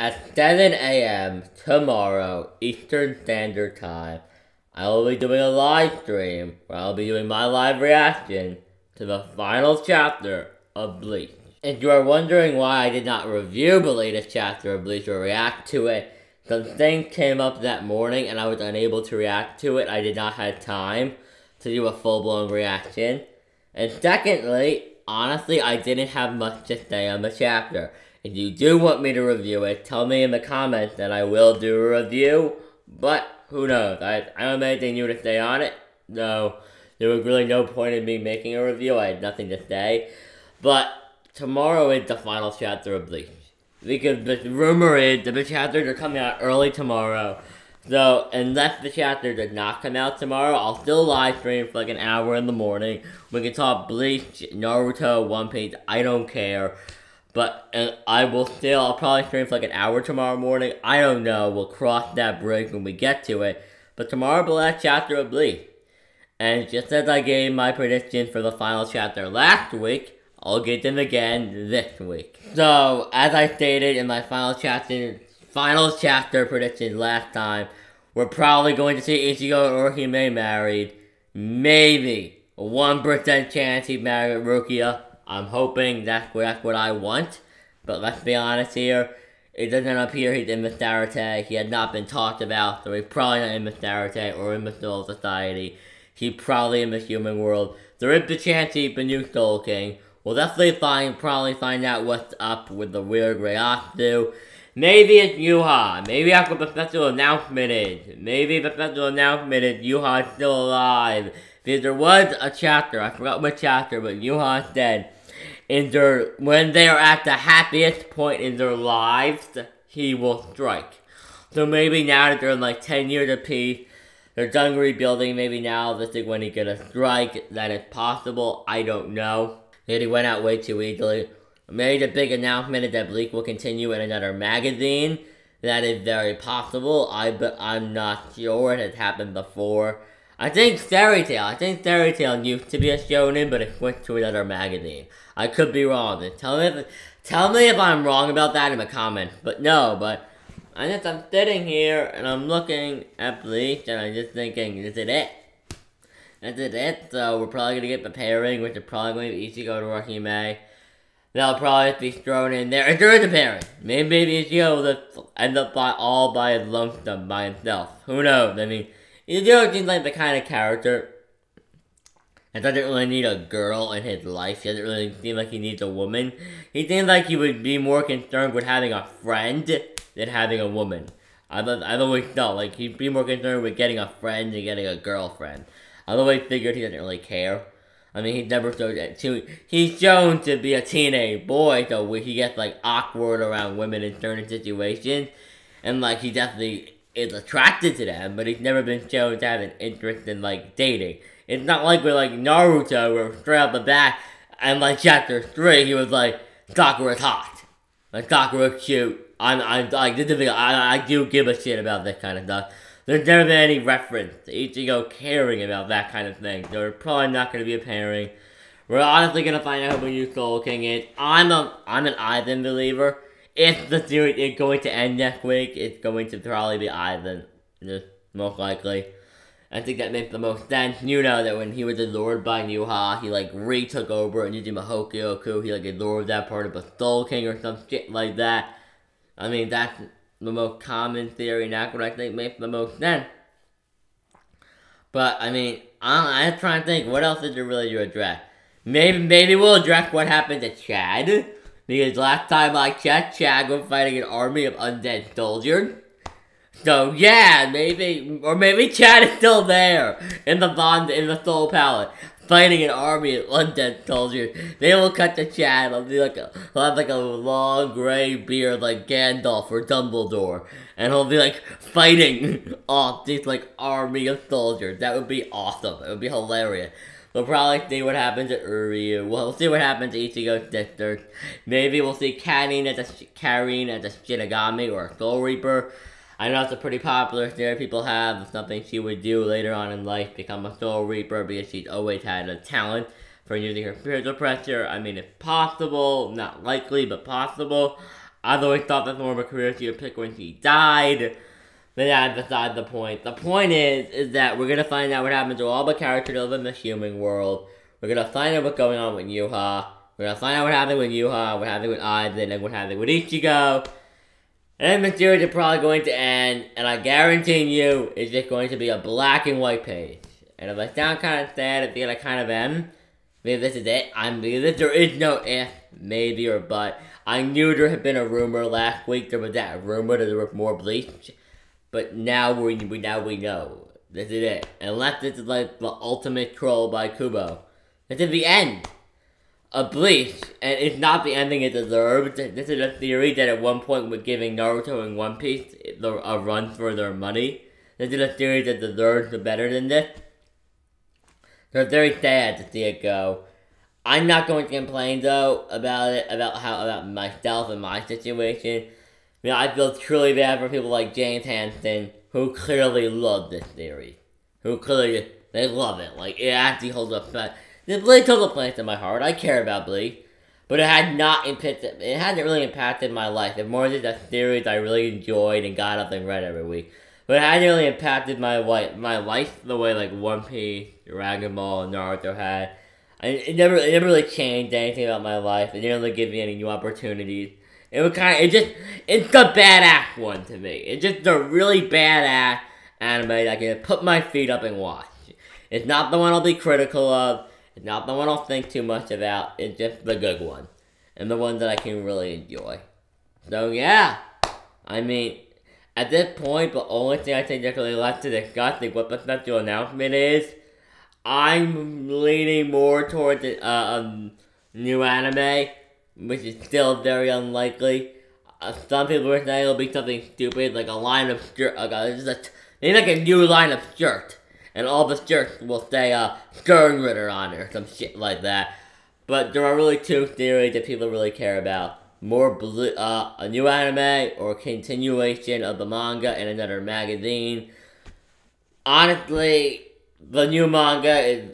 At 7 a.m. tomorrow, Eastern Standard Time, I will be doing a live stream where I'll be doing my live reaction to the final chapter of Bleach. If you are wondering why I did not review the latest chapter of Bleach or react to it, some things came up that morning and I was unable to react to it. I did not have time to do a full-blown reaction. And secondly, honestly, I didn't have much to say on the chapter. If you do want me to review it, tell me in the comments and I will do a review. But who knows? I, I don't have anything new to say on it. So there was really no point in me making a review. I had nothing to say. But tomorrow is the final chapter of Bleach. Because the rumor is the chapters are coming out early tomorrow. So, unless the chapter does not come out tomorrow, I'll still live stream for like an hour in the morning. We can talk Bleach, Naruto, One Piece, I don't care. But uh, I will still, I'll probably stream for like an hour tomorrow morning. I don't know. We'll cross that bridge when we get to it. But tomorrow, the last chapter of Bleach. And just as I gave my prediction for the final chapter last week, I'll get them again this week. So, as I stated in my final chapter, final chapter prediction last time, we're probably going to see Ichigo and Orihime married. Maybe. 1% chance he married Rukia. I'm hoping that's, that's what I want. But let's be honest here. It doesn't appear he's in. Arate. He had not been talked about, so he's probably not in. Arate or in the Soul Society. He's probably in the human world. There is the chance he's the new Soul King. We'll definitely find, probably find out what's up with the weird Reiatsu. Maybe it's Yhwach. Maybe after the special announcement is. Maybe the special announcement is Yhwach's still alive. Because there was a chapter, I forgot what chapter, but Yhwach's dead in their when they are at the happiest point in their lives, he will strike. So maybe now that they're in like ten years of peace, they're done rebuilding. Maybe now this is when he's gonna strike. That is possible. I don't know. Maybe he went out way too easily. Made a big announcement that Bleach will continue in another magazine. That is very possible. I but I'm not sure. It has happened before. I think Fairy Tail. I think Fairy Tail used to be a shonen, but it went to another magazine. I could be wrong. Tell me if tell me if I'm wrong about that in the comments. But no, but I just I'm sitting here and I'm looking at Bleach and I'm just thinking, is it it? Is it it? So we're probably gonna get the pairing, which is probably going to be Ichigo to Rocky May. They'll probably be thrown in there. If there is a pairing, maybe maybe Ichigo will end up by all by his lonesome by himself. Who knows? I mean, Ichigo seems like the kind of character that doesn't really need a girl in his life. He doesn't really seem like he needs a woman. He seems like he would be more concerned with having a friend than having a woman. I've, I've always felt like he'd be more concerned with getting a friend than getting a girlfriend. I've always figured he doesn't really care. I mean, he's never showed uh, that too. He's shown to be a teenage boy, though, he gets like awkward around women in certain situations, and like he definitely is attracted to them, but he's never been shown to have an interest in like dating. It's not like we're like Naruto where straight out the back and like chapter three he was like Sakura's hot. Like Sakura's cute. I'm I'm like this is I I do give a shit about that kind of stuff. There's never been any reference to Ichigo caring about that kind of thing. So we're probably not gonna be a pairing. We're honestly gonna find out who new Soul King is. I'm a I'm an Aizen believer. If the series is going to end next week, it's going to probably be Aizen, most likely. I think that makes the most sense. You know that when he was adored by Yhwach, he like retook over and using Mahokyoku, he like adored that part of the Soul King or some shit like that. I mean, that's the most common theory, not what I think makes the most sense. But, I mean, I'm, I'm trying to think, what else is there really to address? Maybe, maybe we'll address what happened to Chad. Because last time I checked, Chad was fighting an army of undead soldiers. So yeah, maybe or maybe Chad is still there in the bond in the Soul Palace, fighting an army of undead soldiers. They will cut to Chad. He'll be like a, he'll have like a long gray beard like Gandalf or Dumbledore, and he'll be like fighting off this like army of soldiers. That would be awesome. It would be hilarious. We'll probably see what happens to Uryu. We'll see what happens to Ichigo's sister. Maybe we'll see Karin as a Karin as a Shinigami or a Soul Reaper. I know it's a pretty popular theory people have. It's something she would do later on in life, become a Soul Reaper, because she's always had a talent for using her spiritual pressure. I mean, it's possible, not likely, but possible. I've always thought that's more of a career she would pick when she died. But that's beside the point. The point is, is that we're gonna find out what happens to all the characters in the human world. We're gonna find out what's going on with Yhwach. We're gonna find out what happened with Yhwach, what happened with Aizen, and what happened with Ichigo. And the series is probably going to end, and I guarantee you, it's just going to be a black and white page. And if I sound kind of sad at the end, kind of am. Maybe this is it. I'm because there is no if, maybe, or but. I knew there had been a rumor last week. There was that rumor that there was more bleach, but now we we now we know this is it. Unless this is like the ultimate troll by Kubo, this is the end of Bleach, and it's not the ending it deserves. This is a theory that at one point was giving Naruto and One Piece a run for their money. This is a theory that deserves better than this. So it's very sad to see it go. I'm not going to complain though about it, about how about myself and my situation. You I feel truly bad for people like James Hansen who clearly love this theory, who clearly they love it. Like it actually holds up. The Bleach holds a place in my heart. I care about Bleach, but it had not impacted. It hadn't really impacted my life. It more just a series I really enjoyed and got up and read every week. But it hadn't really impacted my life, my life the way like One Piece, Dragon Ball, and Naruto had. I, it never, it never really changed anything about my life. It didn't really give me any new opportunities. It was kind of, it just, it's the bad act one to me. It's just a really bad act anime that I can put my feet up and watch. It's not the one I'll be critical of. It's not the one I'll think too much about. It's just the good one. And the one that I can really enjoy. So yeah. I mean, at this point, the only thing I think that's really left to discuss is what the special announcement is. I'm leaning more towards a, uh, a new anime, which is still very unlikely. Uh, some people are saying it'll be something stupid, like a line of shirt, like a, maybe like a new line of shirt, and all the shirts will say uh, Sternritter on it or some shit like that. But there are really two theories that people really care about. More blue, uh, a new anime or continuation of the manga in another magazine. Honestly, the new manga is,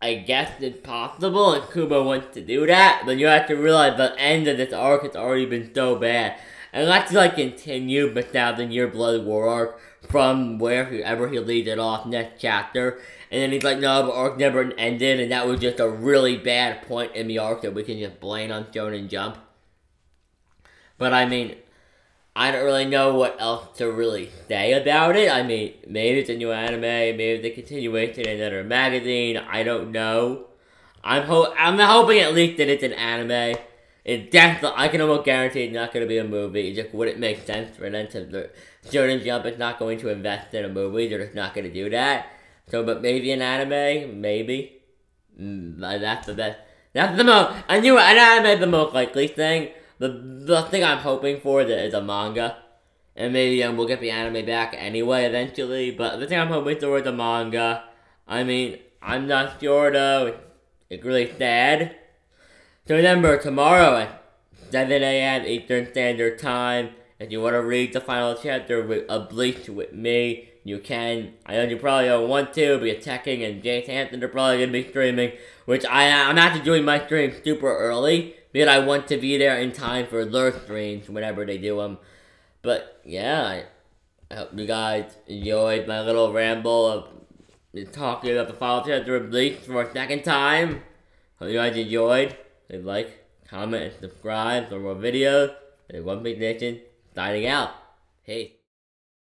I guess, it's possible if Kubo wants to do that, but you have to realize the end of this arc has already been so bad. And let's like continue but now the Thousand Year Blood War arc from wherever he leaves it off next chapter. And then he's like, no, the arc never ended, and that was just a really bad point in the arc that we can just blame on Shonen Jump. But I mean, I don't really know what else to really say about it. I mean, maybe it's a new anime, maybe a continuation in another magazine. I don't know. I'm ho- I'm hoping at least that it's an anime. It definitely, I can almost guarantee it's not going to be a movie. It just wouldn't make sense for them to. Shonen Jump is not going to invest in a movie. They're just not going to do that. So, but maybe an anime, maybe. Mm, that's the best. That's the most. I knew an anime the most likely thing. The the thing I'm hoping for is a manga, and maybe um, we'll get the anime back anyway eventually. But the thing I'm hoping for is a manga. I mean, I'm not sure though. It's really sad. So remember, tomorrow at 7 a.m. Eastern Standard Time, if you want to read the final chapter with a Bleach with me, you can. I know you probably don't want to, you're Tekking and James are probably going to be streaming, which I, I'm actually doing my stream super early, because I want to be there in time for their streams whenever they do them. But, yeah, I, hope you guys enjoyed my little ramble of talking about the final chapter release for a second time. Hope you guys enjoyed. Leave like, comment, and subscribe for more videos. And One Piece Nation, signing out. Peace.